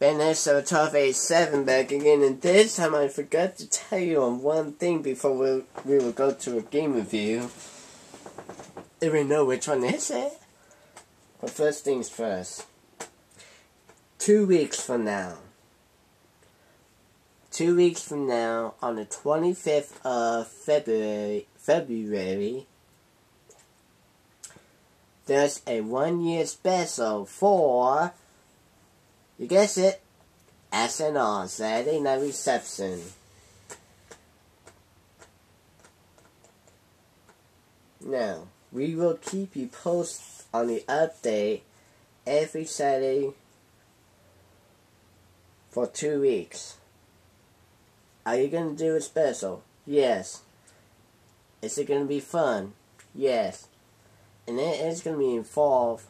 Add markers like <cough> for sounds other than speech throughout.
Vanessa 1287 back again, and this time I forgot to tell you on one thing before we, we will go to a game review. We know which one is it. But first things first. Two weeks from now. Two weeks from now, on the 25th of February, February, there's a one year special for you guess it. SNR, Saturday Night Reception. Now, we will keep you posted on the update every Saturday for two weeks. Are you going to do a special? Yes. Is it going to be fun? Yes. And it is going to be involved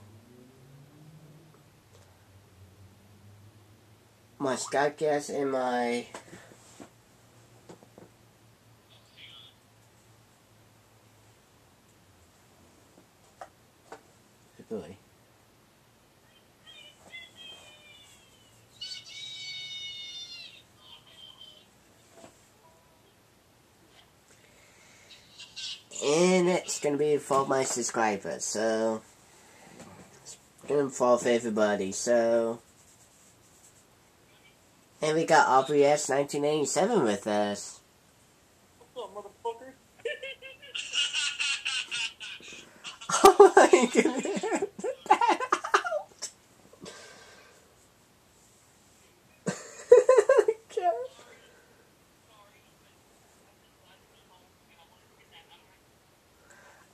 my Skycast and my boy. And it's gonna be for my subscribers, so it's gonna involve everybody, so and we got Aubrey S 1987 with us. What's up, motherfucker? oh my goodness. <laughs>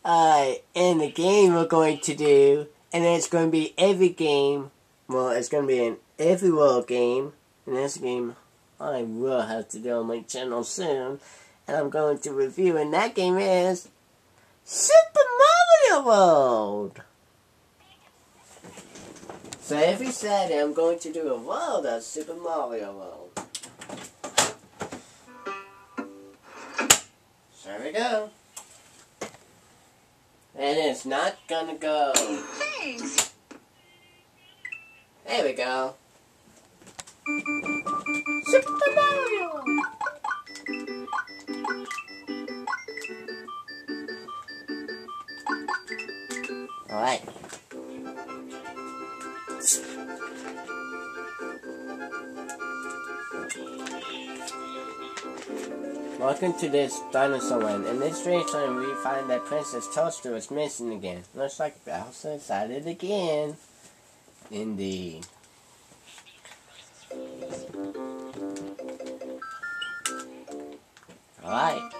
Alright, <laughs> uh, in the game we're going to do, and it's going to be every game, well, it's going to be an every world game, in this game I will have to do on my channel soon. And I'm going to review, and that game is Super Mario World! So every Saturday I'm going to do a world of Super Mario World. So there we go. And it's not gonna go. Thanks. There we go. Super Mario! Alright. Welcome to this dinosaur land. In this strange time, we find that Princess Toadstool is missing again. Looks like Bowser's at it again. Indeed. Alright.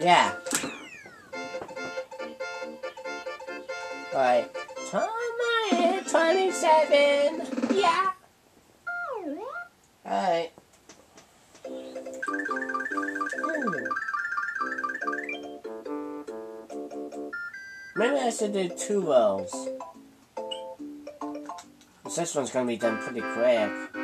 Yeah. Should do two wells. This one's gonna be done pretty quick.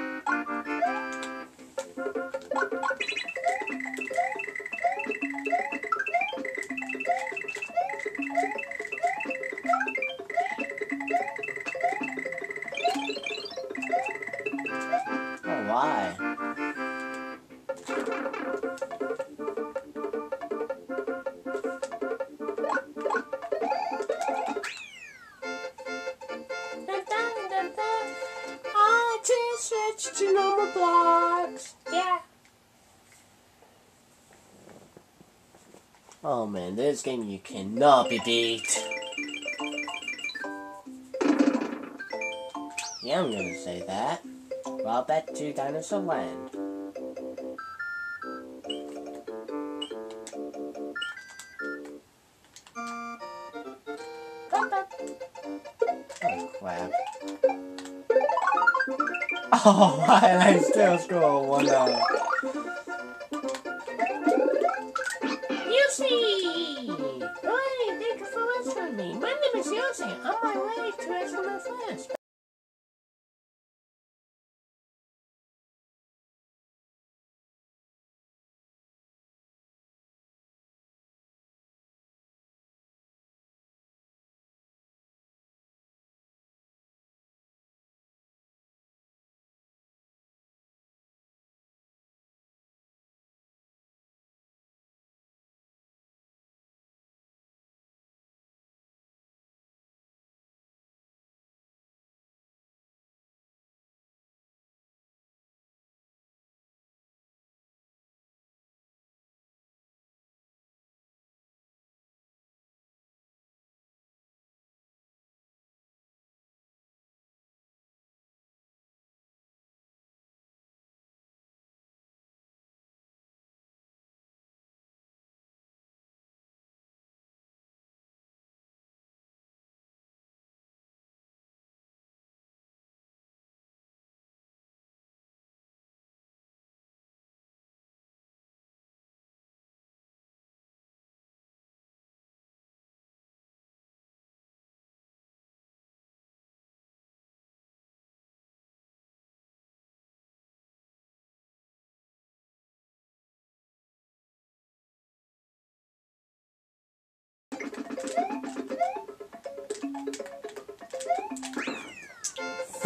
Oh man, this game you cannot be beat. Yeah, I'm gonna say that. Well, back to Dinosaur Land. Oh. <laughs> Oh, why <laughs> I still score one out?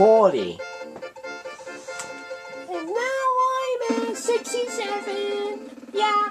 40. And now I'm at 67. Yeah.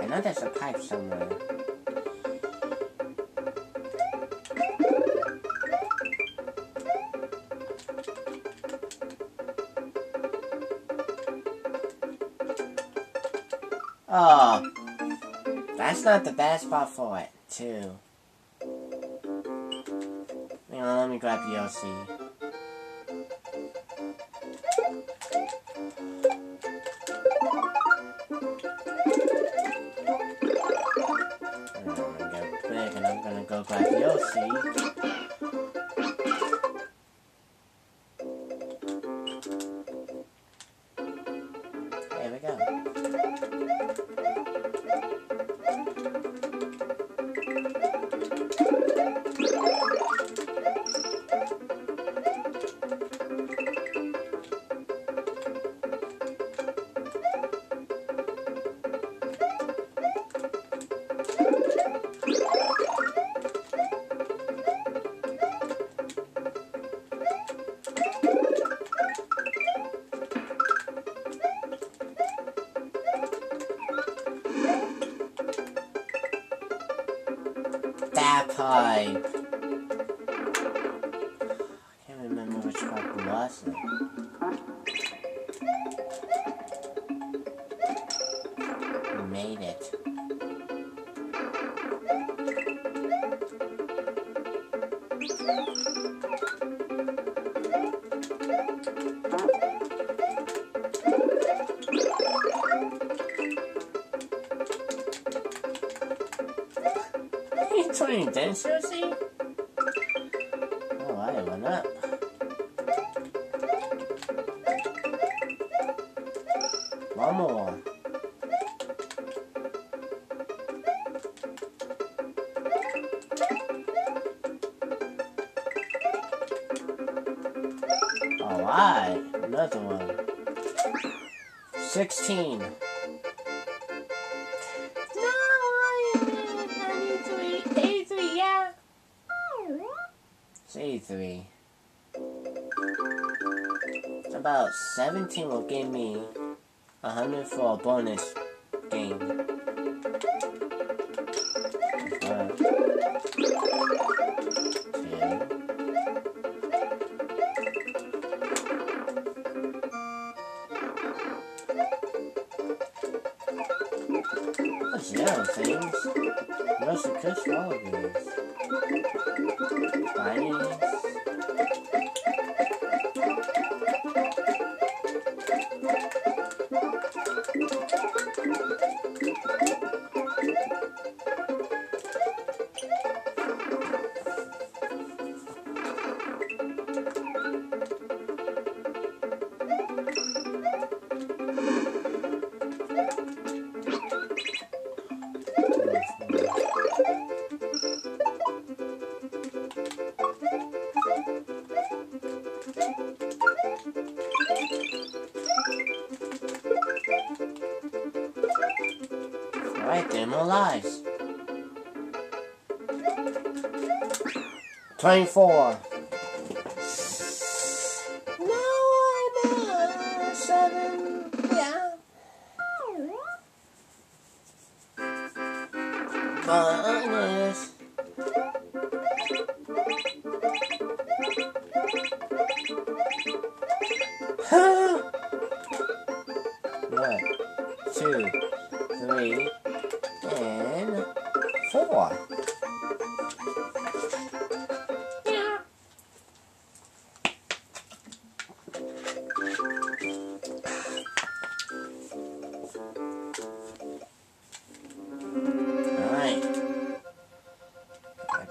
I know there's a pipe somewhere. Oh, that's not the best spot for it, too. Hang on, let me grab the I'm Oh, I went up. One more. Alright, another one. 16. About 17 will give me 100 for a bonus game. Alright, then more lives. 24.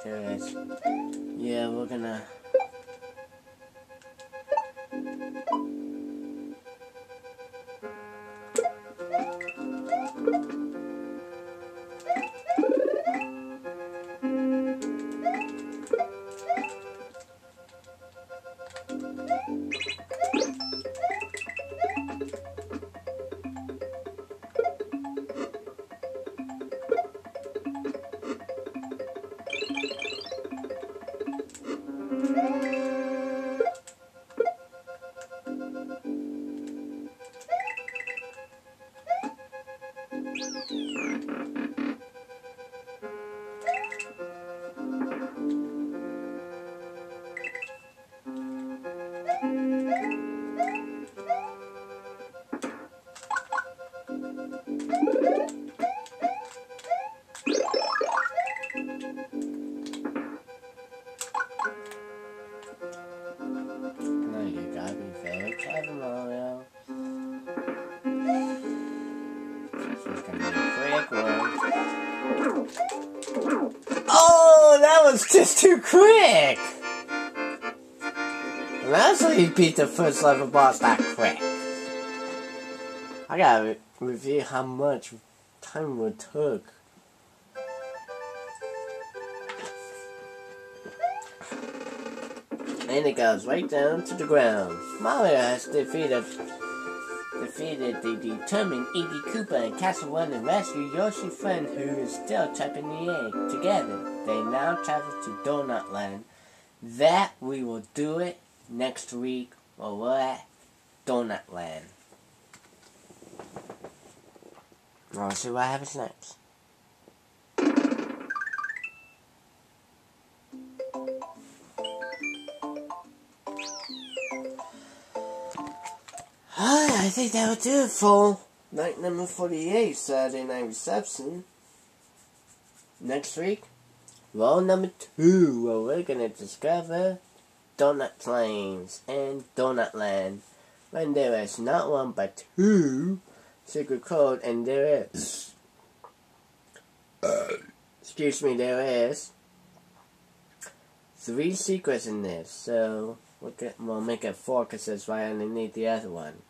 Yeah, we're gonna. Just too quick! That's how you beat the first level boss that quick. I gotta review how much time it took. And it goes right down to the ground. Mario has defeated defeated the determined Iggy Koopa and Castle One and rescue Yoshi friend who is still trapped in the egg. Together, they now travel to Donut Land. That we will do it next week while we're at Donut Land. I'll see what happens next. I think that will do it for night number 48, Saturday Night Reception. Next week, roll number 2, where we're gonna discover Donut Plains and Donut Land. When there is not one but two secret code, and there is. excuse me, there is three secrets in this, so we'll, get, we'll make it four because it's right underneath the other one.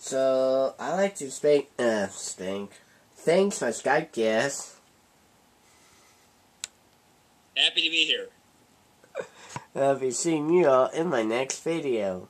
So I like to spank, uh, spank. Thanks for Skype guest. Happy to be here. I'll be seeing you all in my next video.